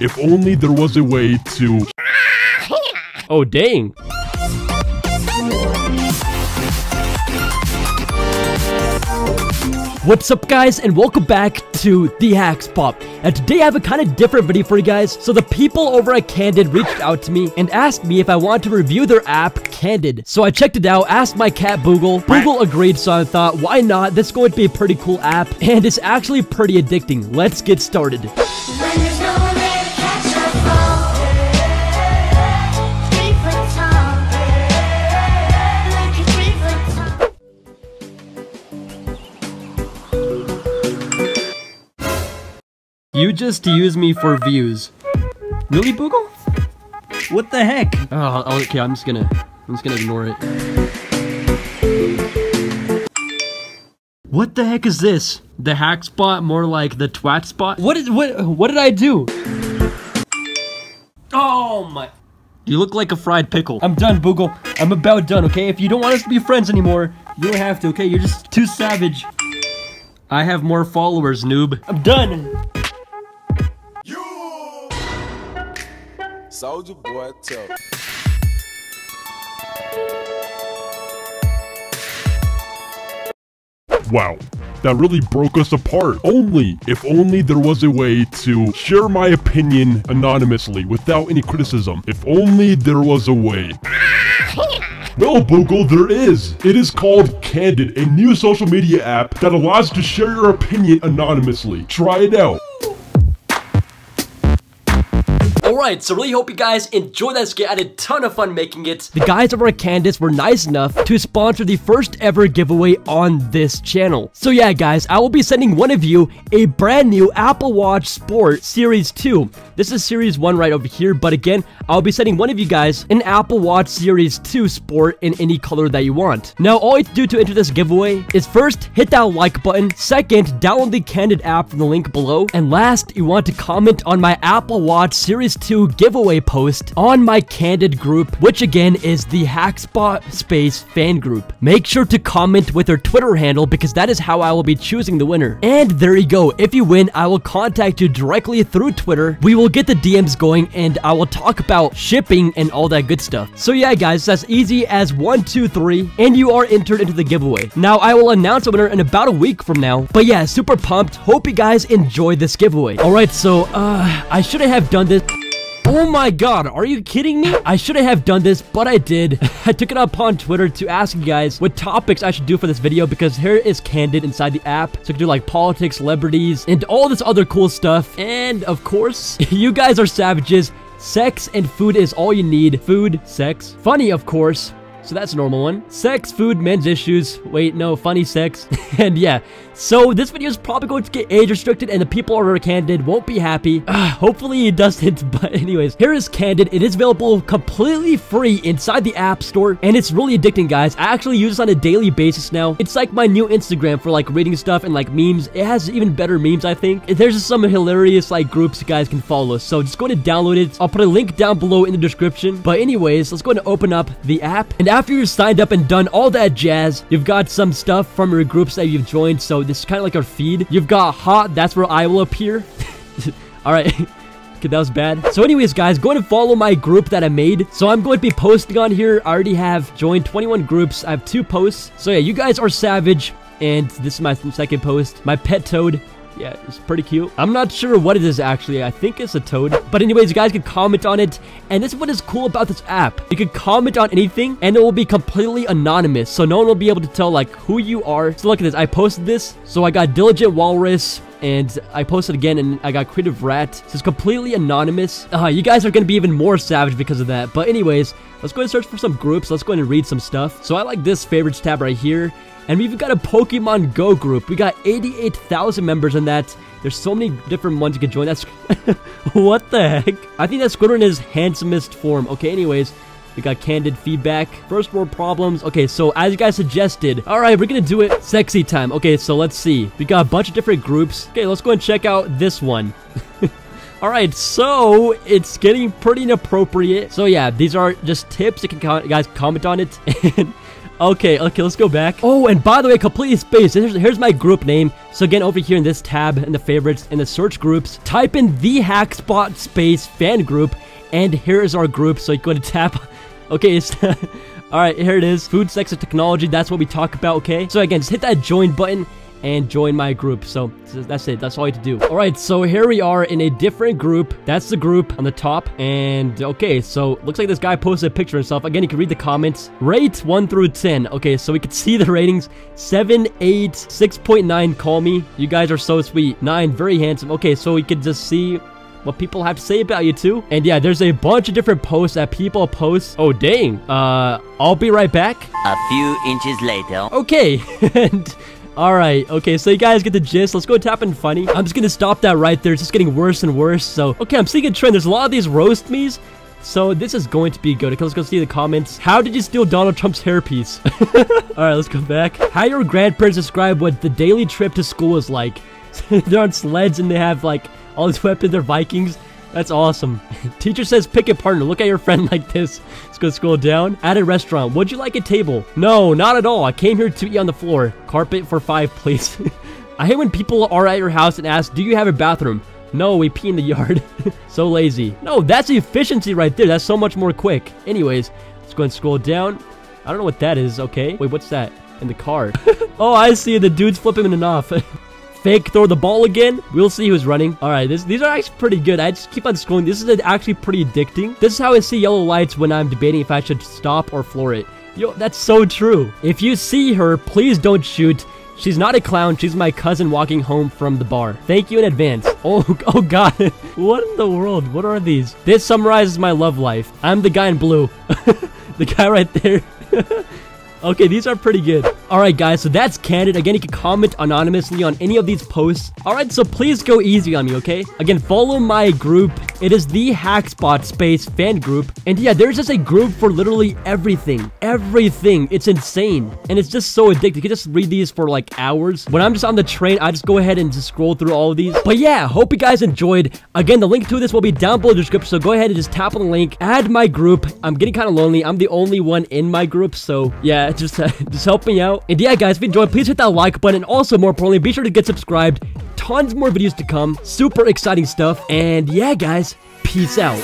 if only there was a way to. Oh, dang. What's up guys and welcome back to The HackSpot. And today I have a kind of different video for you guys. So the people over at Candid reached out to me and asked me if I want to review their app, Candid. So I checked it out, asked my cat Boogle. Boogle agreed so I thought why not, this is going to be a pretty cool app and it's actually pretty addicting. Let's get started. Just to use me for views. Really, Boogle? What the heck? Oh, okay, I'm just gonna, I'm just gonna ignore it. What the heck is this? The hack spot, more like the twat spot? What is, what, what did I do? Oh my. You look like a fried pickle. I'm done, Boogle. I'm about done, okay? If you don't want us to be friends anymore, you don't have to, okay? You're just too savage. I have more followers, noob. I'm done. Soldier boy tough. Wow, that really broke us apart. Only, if only there was a way to share my opinion anonymously without any criticism. If only there was a way. Well, Bogle, there is. It is called Candid, a new social media app that allows you to share your opinion anonymously. Try it out. Alright, so really hope you guys enjoyed that skit. I had a ton of fun making it. The guys over at Candid were nice enough to sponsor the first ever giveaway on this channel. So yeah, guys, I will be sending one of you a brand new Apple Watch Sport Series 2. This is Series 1 right over here, but again, I'll be sending one of you guys an Apple Watch Series 2 Sport in any color that you want. Now, all you have to do to enter this giveaway is first, hit that like button. Second, download the Candid app from the link below. And last, you want to comment on my Apple Watch Series 2 giveaway post on my Candid group, which again is the Hackspot Space fan group. Make sure to comment with your Twitter handle because that is how I will be choosing the winner. And there you go. If you win, I will contact you directly through Twitter. We will get the DMs going and I will talk about shipping and all that good stuff. So yeah, guys, that's easy as one, two, three, and you are entered into the giveaway. Now, I will announce a winner in about a week from now. But yeah, super pumped. Hope you guys enjoyed this giveaway. All right, so uh, I shouldn't have done this. Oh my god, are you kidding me? I shouldn't have done this, but I did. I took it up on Twitter to ask you guys what topics I should do for this video because here is Candid inside the app. So I can do like politics, celebrities, and all this other cool stuff. And of course, you guys are savages. Sex and food is all you need. Food, sex. Funny, of course. So that's a normal one. Sex, food, men's issues. Wait, no, funny sex. and yeah, so this video is probably going to get age restricted and the people over at Candid won't be happy. Ah, hopefully it doesn't, but anyways, here is Candid. It is available completely free inside the App Store and it's really addicting, guys. I actually use this on a daily basis now. It's like my new Instagram for like reading stuff and like memes. It has even better memes, I think. There's just some hilarious like groups you guys can follow. So just go to download it. I'll put a link down below in the description. But anyways, let's go and open up the app. And after you're signed up and done all that jazz, you've got some stuff from your groups that you've joined. So this is kind of like our feed. You've got hot, that's where I will appear. Alright. Okay, that was bad. So anyways, guys, go and follow my group that I made. So I'm going to be posting on here. I already have joined 21 groups. I have two posts. So yeah, you guys are savage. And this is my second post. My pet toad. Yeah, it's pretty cute. I'm not sure what it is actually. I think it's a toad. But anyways, you guys can comment on it. And this is what is cool about this app. You can comment on anything and it will be completely anonymous. So no one will be able to tell like who you are. So look at this. I posted this. So I got Diligent Walrus and I posted again and I got Creative Rat. So it's completely anonymous. Uh, you guys are going to be even more savage because of that. But anyways, let's go and search for some groups. Let's go and read some stuff. So I like this favorites tab right here. And we've got a Pokemon Go group. We got 88,000 members in that. There's so many different ones you can join. That's... what the heck? I think that's Squidward his handsomest form. Okay, anyways. We got candid feedback. First world problems. Okay, so as you guys suggested. All right, we're gonna do it. Sexy time. Okay, so let's see. We got a bunch of different groups. Okay, let's go and check out this one. All right, so it's getting pretty inappropriate. So yeah, these are just tips. You can co guys comment on it. Okay, okay, let's go back. Oh, and by the way, completely spaced. Here's, here's my group name. So again, over here in this tab, in the favorites, in the search groups, type in the Hackspot space fan group, and here is our group. So you go to tap. Okay, it's all right. Here it is. Food, sex, and technology. That's what we talk about. Okay. So again, just hit that join button and join my group. So, so that's it. That's all you have to do. All right. So here we are in a different group. That's the group on the top. And okay, so looks like this guy posted a picture of himself. Again, you can read the comments. Rate 1 through 10. Okay, so we can see the ratings. 7, 8, 6.9. Call me. You guys are so sweet. 9, very handsome. Okay, so we could just see what people have to say about you too. And yeah, there's a bunch of different posts that people post. Oh, dang. Uh, I'll be right back. A few inches later. Okay. and all right. Okay, so you guys get the gist. Let's go tap in funny. I'm just gonna stop that right there. It's just getting worse and worse. So, okay, I'm seeing a trend. There's a lot of these roast me's. So this is going to be good. Okay, let's go see the comments. How did you steal Donald Trump's hairpiece? All right, let's go back. How your grandparents describe what the daily trip to school is like. They're on sleds and they have like all these weapons. They're Vikings. That's awesome. Teacher says pick a partner. Look at your friend like this. Let's go scroll down. At a restaurant. Would you like a table? No, not at all. I came here to eat on the floor. Carpet for five, please. I hate when people are at your house and ask, do you have a bathroom? No, we pee in the yard. so lazy. No, that's efficiency right there. That's so much more quick. Anyways, let's go and scroll down. I don't know what that is, okay? Wait, what's that? In the car. oh, I see. The dude's flipping it off. Fake throw the ball again. We'll see who's running. All right, this, these are actually pretty good. I just keep on scrolling. This is actually pretty addicting. This is how I see yellow lights when I'm debating if I should stop or floor it. Yo, that's so true. If you see her, please don't shoot. She's not a clown. She's my cousin walking home from the bar. Thank you in advance. Oh, oh God. what in the world? What are these? This summarizes my love life. I'm the guy in blue. the guy right there. Okay, these are pretty good. Alright guys, so that's candid. Again, you can comment anonymously on any of these posts. Alright, so please go easy on me, okay? Again, follow my group. It is the Hackspot Space fan group. And yeah, there's just a group for literally everything. Everything. It's insane. And it's just so addictive. You can just read these for like hours. When I'm just on the train, I just go ahead and just scroll through all of these. But yeah, hope you guys enjoyed. Again, the link to this will be down below in the description. So go ahead and just tap on the link. Add my group. I'm getting kind of lonely. I'm the only one in my group. So yeah, just, uh, just help me out. And yeah, guys, if you enjoyed, please hit that like button. And also, more importantly, be sure to get subscribed. Tons more videos to come. Super exciting stuff. And yeah, guys, peace out.